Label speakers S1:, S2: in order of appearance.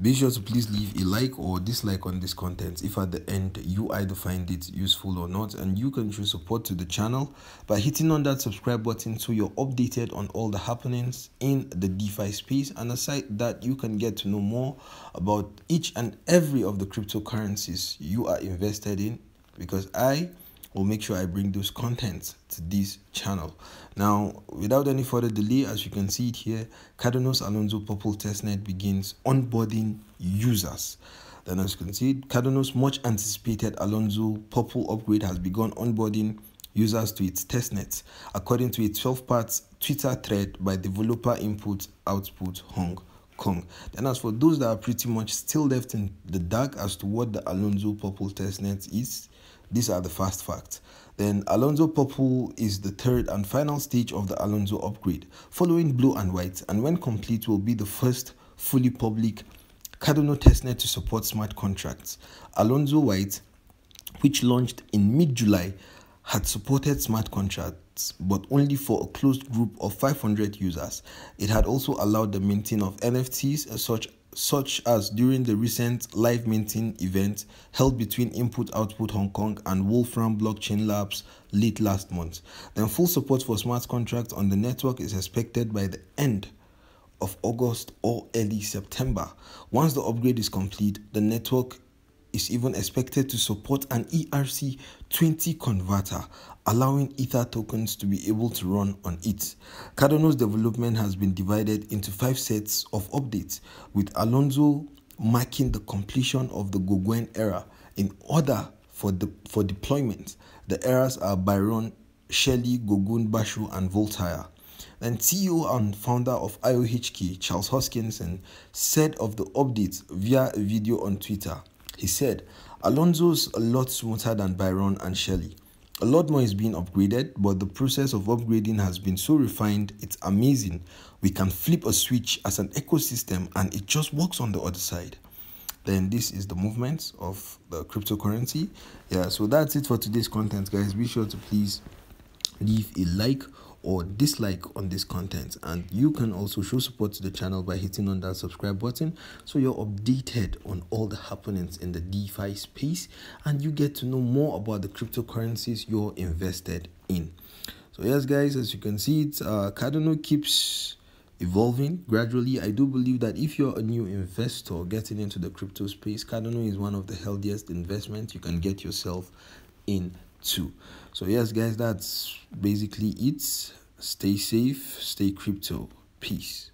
S1: be sure to please leave a like or dislike on this content if at the end you either find it useful or not and you can show support to the channel by hitting on that subscribe button so you're updated on all the happenings in the defi space and aside that you can get to know more about each and every of the cryptocurrencies you are invested in because i will make sure I bring those contents to this channel. Now, without any further delay, as you can see it here, Cardano's Alonzo Purple testnet begins onboarding users. Then as you can see, Cardano's much anticipated Alonzo Purple upgrade has begun onboarding users to its testnet, according to a 12-part Twitter thread by developer input output Hong Kong. Then as for those that are pretty much still left in the dark as to what the Alonzo Purple testnet is, these are the fast facts. Then Alonzo Purple is the third and final stage of the Alonzo upgrade, following Blue and White, and when complete will be the first fully public Cardano testnet to support smart contracts. Alonzo White, which launched in mid-July, had supported smart contracts, but only for a closed group of 500 users. It had also allowed the minting of NFTs uh, such such as during the recent live minting event held between Input Output Hong Kong and Wolfram Blockchain Labs late last month. Then full support for smart contracts on the network is expected by the end of August or early September. Once the upgrade is complete, the network is even expected to support an ERC20 converter, allowing Ether tokens to be able to run on it. Cardano's development has been divided into five sets of updates, with Alonzo marking the completion of the Goguen era in order for the for deployment. The eras are Byron, Shelley, Goguen, Basho, and Voltaire. Then CEO and founder of IOHK, Charles Hoskinson, said of the updates via a video on Twitter. He said, Alonzo's a lot smoother than Byron and Shelley. A lot more is being upgraded, but the process of upgrading has been so refined, it's amazing. We can flip a switch as an ecosystem and it just works on the other side. Then this is the movement of the cryptocurrency. Yeah, so that's it for today's content, guys. Be sure to please leave a like or dislike on this content. And you can also show support to the channel by hitting on that subscribe button so you're updated on all the happenings in the defi space and you get to know more about the cryptocurrencies you're invested in. So yes guys as you can see it uh cardano keeps evolving gradually. I do believe that if you're a new investor getting into the crypto space cardano is one of the healthiest investments you can get yourself in too so yes guys that's basically it. Stay safe stay crypto. Peace